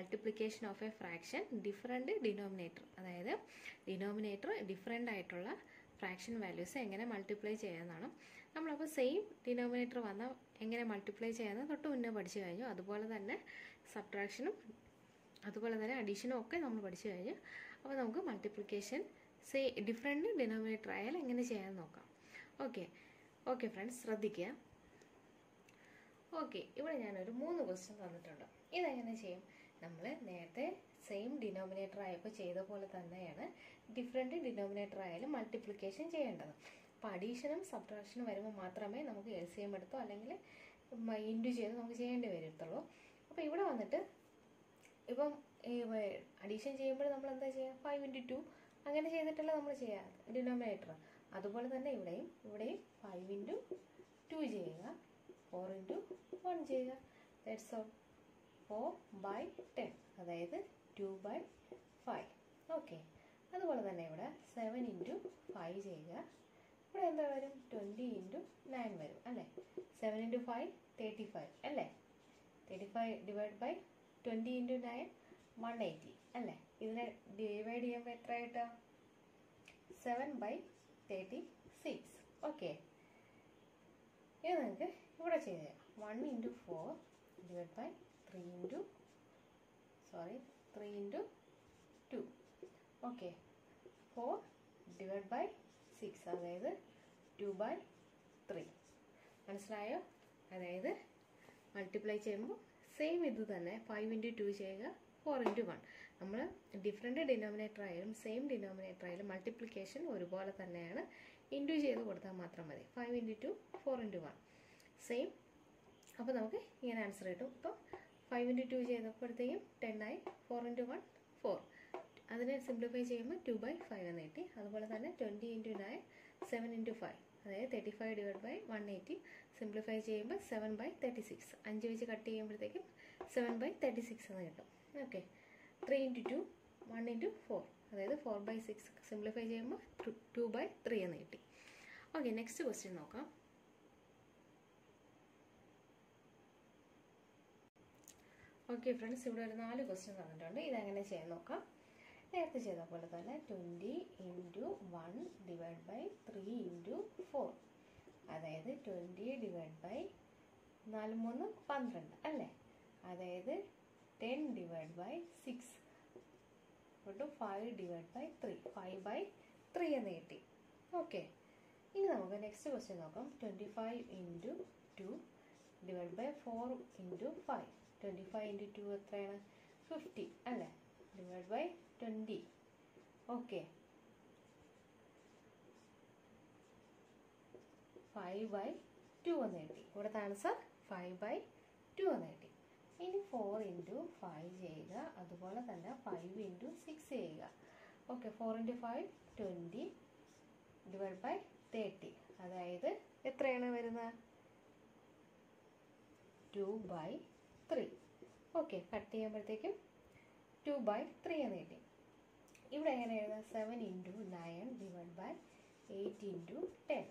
Multiplication of a fraction different denominator അതായത് denominator different ആയിട്ടുള്ള fraction values എങ്ങനെ multiply ചെയ്യാമെന്നാണ് നമ്മളപ്പോൾ സെയിം ഡിനോമിനേറ്റർ വന്ന എങ്ങനെ മൾട്ടിപ്ലൈ ചെയ്യാമെന്ന് തൊട്ട് മുന്നേ പഠിച്ചു കഴിഞ്ഞു. അതുപോലെ തന്നെ സബ്ട്രാക്ഷനും അതുപോലെ തന്നെ അഡീഷനും ഒക്കെ നമ്മൾ പഠിച്ചു കഴിഞ്ഞു. അപ്പോൾ നമുക്ക് മൾട്ടിപ്ലിക്കേഷൻ സേ ഡിഫറെന്റ് ഡിനോമിനേറ്റർ ആയാൽ എങ്ങനെ ചെയ്യാമെന്ന് നോക്കാം. ഓക്കെ ഓക്കെ ഫ്രണ്ട്സ് ശ്രദ്ധിക്കുക. ഓക്കെ ഇവിടെ ഞാനൊരു മൂന്ന് ക്വസ്റ്റ്യൻ തന്നിട്ടുണ്ട്. ഇതെങ്ങനെ ചെയ്യും? നമ്മൾ നേരത്തെ സെയിം ഡിനോമിനേറ്റർ ആയപ്പോൾ ചെയ്ത പോലെ തന്നെയാണ് ഡിഫറെന്റ് ഡിനോമിനേറ്റർ ആയാലും മൾട്ടിപ്ലിക്കേഷൻ ചെയ്യേണ്ടത്. അപ്പോൾ അഡീഷനും സബ്ട്രാക്ഷനും വരുമ്പോൾ മാത്രമേ നമുക്ക് എൽ സി എം എടുത്തോ അല്ലെങ്കിൽ ഇന്റു ചെയ്ത് നമുക്ക് ചെയ്യേണ്ടി വരത്തുള്ളൂ. അപ്പോൾ ഇവിടെ വന്നിട്ട് ഇപ്പം അഡീഷൻ ചെയ്യുമ്പോൾ നമ്മൾ എന്താ ചെയ്യുക? ഫൈവ് ഇന്റു ടു അങ്ങനെ ചെയ്തിട്ടല്ല നമ്മൾ ചെയ്യുക? ഡിനോമിനേറ്റർ അതുപോലെ തന്നെ ഇവിടെയും ഇവിടെയും ഫൈവ് ഇന്റു ടു ചെയ്യുക. ഫോർ ഇന്റു വൺ ചെയ്യുക. That's all four by ten അതായത് ടു ബൈ ഫൈവ് ഓക്കെ അതുപോലെ തന്നെ ഇവിടെ സെവൻ ഇന്റു ഫൈവ് ചെയ്യുക. ഇവിടെ എന്താ വരും? ട്വന്റി ഇന്റു നയൻ വരും അല്ലേ? Seven into five thirty five അല്ലേ? Thirty five divide by twenty into nine one eighty അല്ലേ? ഇതിനെ ഡിവൈഡ് ചെയ്യുമ്പോൾ എത്ര കിട്ടുക? Seven by thirty six okay ഇത് നിങ്ങൾക്ക് ഇവിടെ ചെയ്ത് one into four divide by three into sorry three into two okay four divide by six അതായത് ടു ബൈ ത്രീ മനസ്സിലായോ? അതായത് മൾട്ടിപ്ലൈ ചെയ്യുമ്പോൾ സെയിം ഇത് തന്നെ ഫൈവ് ഇന്റു ടു ചെയ്യുക ഫോർ ഇന്റു വൺ നമ്മൾ ഡിഫറെന്റ് ഡിനോമിനേറ്റർ ആയാലും സെയിം ഡിനോമിനേറ്റർ ആയാലും മൾട്ടിപ്ലിക്കേഷൻ ഒരുപോലെ തന്നെയാണ് ഇന്റു ചെയ്ത് കൊടുത്താൽ മാത്രം മതി. Five into two four into one same അപ്പോൾ നമുക്ക് ഇങ്ങനെ ആൻസർ കിട്ടും. ഇപ്പം ഫൈവ് ഇന്റു ടു ചെയ്തപ്പോഴത്തേക്കും ടെൻ ആയി ഫോർ ഇന്റു വൺ ഫോർ അതിനെ സിംപ്ലിഫൈ ചെയ്യുമ്പോൾ ടു ബൈ ഫൈവ് എന്ന് കിട്ടി. അതുപോലെ തന്നെ twenty into nine seven into five അതായത് thirty five divide by one eighty simplify ചെയ്യുമ്പോൾ സെവൻ ബൈ തേർട്ടി സിക്സ് അഞ്ച് വെച്ച് കട്ട് ചെയ്യുമ്പോഴത്തേക്കും സെവൻ ബൈ തേർട്ടി സിക്സ് എന്ന് കിട്ടും. Okay three into two one into four അതായത് ഫോർ ബൈ സിക്സ് സിംപ്ലിഫൈ ചെയ്യുമ്പോൾ two by three എന്ന് കിട്ടി. ഓക്കെ നെക്സ്റ്റ് ക്വസ്റ്റ്യൻ നോക്കാം. ഓക്കെ ഫ്രണ്ട്സ് ഇവിടെ ഒരു നാല് ക്വസ്റ്റ്യൻ തന്നിട്ടുണ്ട് ഇതെങ്ങനെ ചെയ്യാൻ നോക്കാം? നേരത്തെ ചെയ്ത പോലെ തന്നെ twenty into one divide by three into four അതായത് ട്വന്റി ഡിവൈഡ് ബൈ നാല് മൂന്ന് പന്ത്രണ്ട് അല്ലേ? അതായത് ten divide by six two five divide by three five by three എന്ന് കിട്ടി. ഓക്കെ ഇനി നമുക്ക് നെക്സ്റ്റ് ക്വസ്റ്റ്യൻ നോക്കാം. Twenty five into two divide by four into five twenty five into two എത്രയാണ്? ഫിഫ്റ്റി അല്ലേ? Divide by twenty okay five by two എന്ന് കിട്ടി. ഇവിടുത്തെ ആൻസർ ഫൈവ് ബൈ ടു എന്ന് കിട്ടി. ഇനി ഫോർ ഇന്റു ഫൈവ് ചെയ്യുക. അതുപോലെ തന്നെ ഫൈവ് ഇന്റു സിക്സ് ചെയ്യുക. Okay four into five twenty divide by thirty അതായത് എത്രയാണ് വരുന്നത്? Two by three okay cut ചെയ്യുമ്പോഴത്തേക്കും ടു ബൈ ത്രീ എന്ന് കിട്ടി. ഇവിടെ എങ്ങനെ എഴുതാം? Seven into nine divide by eight into ten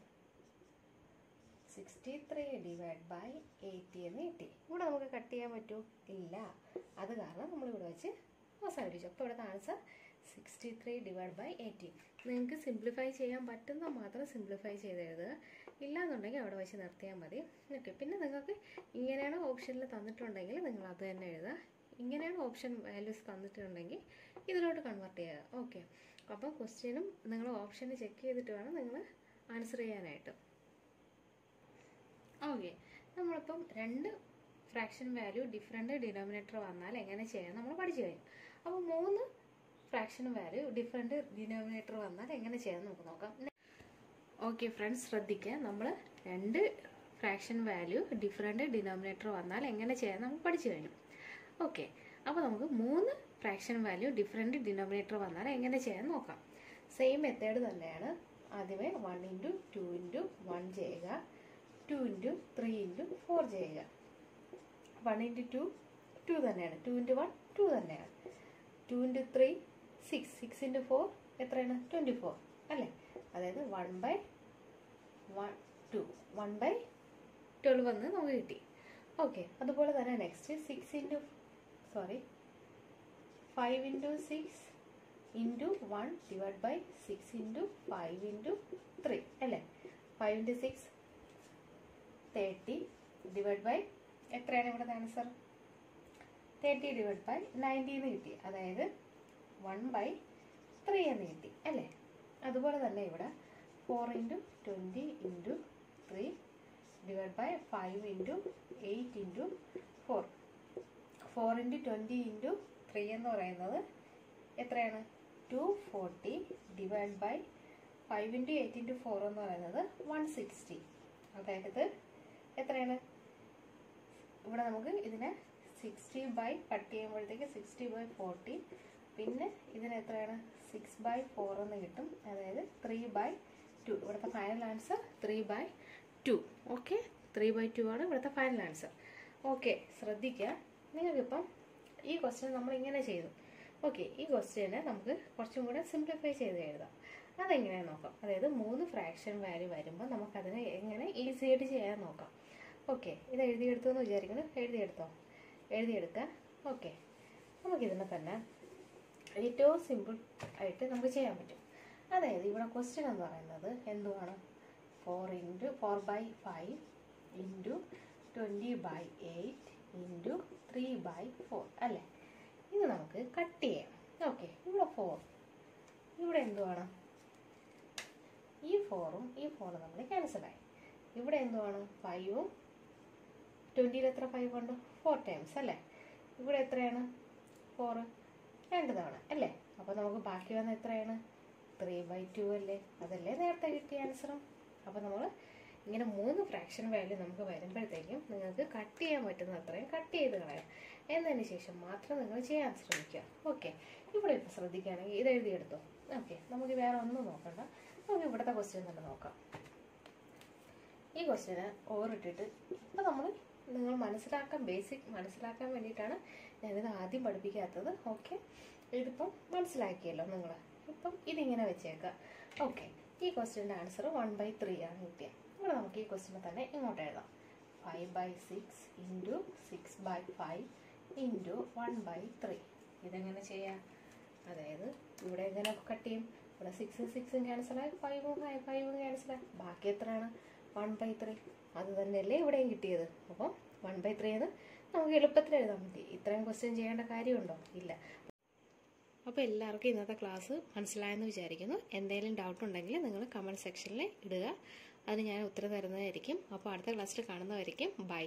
sixty three divide by eighty എന്ന് കിട്ടി. ഇവിടെ നമുക്ക് കട്ട് ചെയ്യാൻ പറ്റുമോ ഇല്ല. അത് കാരണം നമ്മൾ ഇവിടെ വെച്ച് അവസാനിപ്പിച്ചു. അപ്പോൾ ഇവിടുത്തെ answer sixty three divide by eighteen നിങ്ങൾക്ക് സിംപ്ലിഫൈ ചെയ്യാൻ പറ്റുന്ന മാത്രം സിംപ്ലിഫൈ ചെയ്ത് എഴുതുക ഇല്ലാന്നുണ്ടെങ്കിൽ അവിടെ വെച്ച് നിർത്തിയാൽ മതി. ഓക്കെ പിന്നെ നിങ്ങൾക്ക് ഇങ്ങനെയാണ് ഓപ്ഷനിൽ തന്നിട്ടുണ്ടെങ്കിൽ നിങ്ങൾ അത് തന്നെ എഴുതുക. ഇങ്ങനെയാണ് ഓപ്ഷൻ വാല്യൂസ് തന്നിട്ടുണ്ടെങ്കിൽ ഇതിലോട്ട് കൺവേർട്ട് ചെയ്യുക. ഓക്കെ അപ്പോൾ ക്വസ്റ്റ്യനും നിങ്ങൾ ഓപ്ഷൻ ചെക്ക് ചെയ്തിട്ട് വേണം നിങ്ങൾ ആൻസർ ചെയ്യാനായിട്ട്. ഓക്കെ നമ്മളിപ്പം രണ്ട് ഫ്രാക്ഷൻ വാല്യൂ ഡിഫറെന്റ് ഡിനോമിനേറ്റർ വന്നാൽ എങ്ങനെ ചെയ്യാം? നമ്മൾ പഠിച്ചു കഴിഞ്ഞു. അപ്പോൾ മൂന്ന് ഫ്രാക്ഷൻ വാല്യൂ ഡിഫറെന്റ് ഡിനോമിനേറ്റർ വന്നാൽ എങ്ങനെ ചെയ്യാമെന്ന് നമുക്ക് നോക്കാം. ഓക്കെ ഫ്രണ്ട്സ് ശ്രദ്ധിക്കുക നമ്മൾ രണ്ട് ഫ്രാക്ഷൻ വാല്യൂ ഡിഫറെന്റ് ഡിനോമിനേറ്റർ വന്നാൽ എങ്ങനെ ചെയ്യാമെന്ന് നമുക്ക് പഠിച്ചു കഴിഞ്ഞു. ഓക്കെ അപ്പോൾ നമുക്ക് മൂന്ന് ഫ്രാക്ഷൻ വാല്യൂ ഡിഫറെന്റ് ഡിനോമിനേറ്റർ വന്നാൽ എങ്ങനെ ചെയ്യാൻ നോക്കാം. സെയിം മെത്തേഡ് തന്നെയാണ്. ആദ്യമേ one into two into one ചെയ്യുക. Two into three into four ചെയ്യുക. വൺ ഇന്റു ടു ടു തന്നെയാണ്. ടു ഇന്റു വൺ ടു തന്നെയാണ്. Two into three six six into four എത്രയാണ്? ട്വന്റി ഫോർ അല്ലേ? അതായത് one by one two one by twelve എന്ന് നമുക്ക് കിട്ടി. ഓക്കെ അതുപോലെ തന്നെ next six into sorry five into six into one divide by six into five into three അല്ലേ? Five into six thirty divide by എത്രയാണ് ഇവിടെ ആൻസർ തേർട്ടി ഡിവൈഡ് ബൈ നയന്റീന്ന് കിട്ടി. അതായത് വൺ ബൈ ത്രീ എന്ന് കിട്ടി അല്ലേ? അതുപോലെ തന്നെ ഇവിടെ four into twenty into three divide by five into eight into four four into twenty into three എന്ന് പറയുന്നത് എത്രയാണ്? Two forty divide by five into eight into four എന്ന് പറയുന്നത് വൺ സിക്സ്റ്റി അതായത് എത്രയാണ്? ഇവിടെ നമുക്ക് ഇതിനെ സിക്സ്റ്റി ബൈ കട്ട് ചെയ്യുമ്പോഴത്തേക്ക് സിക്സ്റ്റി ബൈ ഫോർട്ടി പിന്നെ ഇതിന് എത്രയാണ്? സിക്സ് ബൈ ഫോർ എന്ന് കിട്ടും. അതായത് ത്രീ ബൈ ടു ഇവിടുത്തെ final answer three by two okay three by two ആണ് ഇവിടുത്തെ ഫൈനൽ ആൻസർ ഓക്കെ ശ്രദ്ധിക്കുക നിങ്ങൾക്കിപ്പം ഈ ക്വസ്റ്റ്യൻ നമ്മൾ ഇങ്ങനെ ചെയ്തു. ഓക്കെ ഈ ക്വസ്റ്റ്യനെ നമുക്ക് കുറച്ചും കൂടെ സിംപ്ലിഫൈ ചെയ്ത് എഴുതാം. അതെങ്ങനെയാണ് നോക്കാം? അതായത് മൂന്ന് ഫ്രാക്ഷൻ വാല്യൂ വരുമ്പോൾ നമുക്കതിനെ എങ്ങനെ ഈസി ആയിട്ട് ചെയ്യാൻ നോക്കാം. ഓക്കെ ഇത് എഴുതിയെടുത്തു എന്ന് വിചാരിക്കുന്നു. എഴുതിയെടുത്തോ? എഴുതിയെടുക്കാം. ഓക്കെ നമുക്കിതിനെ തന്നെ ഏറ്റവും സിമ്പിൾ ആയിട്ട് നമുക്ക് ചെയ്യാൻ പറ്റും. അതായത് ഇവിടെ ക്വസ്റ്റ്യൻ എന്ന് പറയുന്നത് എന്തുവാണ്? Four into four by five into twenty by eight into three by four അല്ലേ? ഇത് നമുക്ക് കട്ട് ചെയ്യാം. ഓക്കെ ഇവിടെ ഫോർ ഇവിടെ എന്തുവാണ്? ഈ ഫോറും ഈ ഫോറും നമ്മൾ ക്യാൻസലായി ഇവിടെ എന്തുവാണ്? ഫൈവും ട്വന്റിയിൽ എത്ര ഫൈവ് ഉണ്ട്? ഫോർ ടൈംസ് അല്ലേ? ഇവിടെ എത്രയാണ്? ഫോറ് രണ്ട് തവണ അല്ലേ? അപ്പോൾ നമുക്ക് ബാക്കി വന്ന എത്രയാണ്? ത്രീ ബൈ ടു അല്ലേ? അതല്ലേ നേരത്തെ കിട്ടിയ ആൻസറും അപ്പോൾ നമ്മൾ ഇങ്ങനെ മൂന്ന് ഫ്രാക്ഷൻ വാല്യൂ നമുക്ക് വരുമ്പോഴത്തേക്കും നിങ്ങൾക്ക് കട്ട് ചെയ്യാൻ പറ്റുന്ന അത്രയും കട്ട് ചെയ്ത് കളയാം. എന്നതിന് ശേഷം മാത്രം നിങ്ങൾ ചെയ്യാൻ ശ്രമിക്കുക. ഓക്കെ ഇവിടെ ഇപ്പോൾ ശ്രദ്ധിക്കുകയാണെങ്കിൽ ഇത് എഴുതിയെടുത്തോ? ഓക്കെ നമുക്ക് വേറെ ഒന്നും നോക്കണ്ട. നമുക്ക് ഇവിടുത്തെ ക്വസ്റ്റ്യൻ തന്നെ നോക്കാം. ഈ ക്വസ്റ്റ്യന് ഓവറിട്ടിട്ട് ഇപ്പം നമ്മൾ നിങ്ങൾ മനസ്സിലാക്കാൻ ബേസിക് മനസ്സിലാക്കാൻ വേണ്ടിയിട്ടാണ് ഞാനിത് ആദ്യം പഠിപ്പിക്കാത്തത്. ഓക്കെ ഇതിപ്പം മനസ്സിലാക്കിയല്ലോ നിങ്ങൾ ഇപ്പം ഇതിങ്ങനെ വെച്ചേക്കുക ഓക്കെ ഈ ക്വസ്റ്റ്യന്റെ ആൻസർ വൺ ബൈ ത്രീ ആണ് കിട്ടിയത് ഇവിടെ നമുക്ക് ഈ ക്വസ്റ്റ്യനെ തന്നെ ഇങ്ങോട്ട് എഴുതാം. Five by six into six by five into one by three ഇതെങ്ങനെ ചെയ്യാം? അതായത് ഇവിടെ എങ്ങനെ കട്ട് ചെയ്യും? ഇവിടെ സിക്സും സിക്സും ക്യാൻസലായി ഫൈവും ഫൈവും ക്യാൻസലായി ബാക്കി എത്രയാണ്? വൺ ബൈ ത്രീ അത് തന്നെയല്ലേ ഇവിടെയും കിട്ടിയത്. അപ്പം വൺ ബൈ ത്രീ എന്ന് നമുക്ക് എളുപ്പത്തിൽ എഴുതാൻ മതി ഇത്രയും ക്വസ്റ്റ്യൻ ചെയ്യേണ്ട കാര്യമുണ്ടോ? ഇല്ല. അപ്പോൾ എല്ലാവർക്കും ഇന്നത്തെ ക്ലാസ് മനസ്സിലായെന്ന് വിചാരിക്കുന്നു. എന്തെങ്കിലും ഡൗട്ട് ഉണ്ടെങ്കിൽ നിങ്ങൾ കമന്റ് സെക്ഷനിൽ ഇടുക. അതിന് ഞാൻ ഉത്തരം തരുന്നതായിരിക്കും. അപ്പോൾ അടുത്ത ക്ലാസ്സിൽ കാണുന്നതായിരിക്കും. ബൈ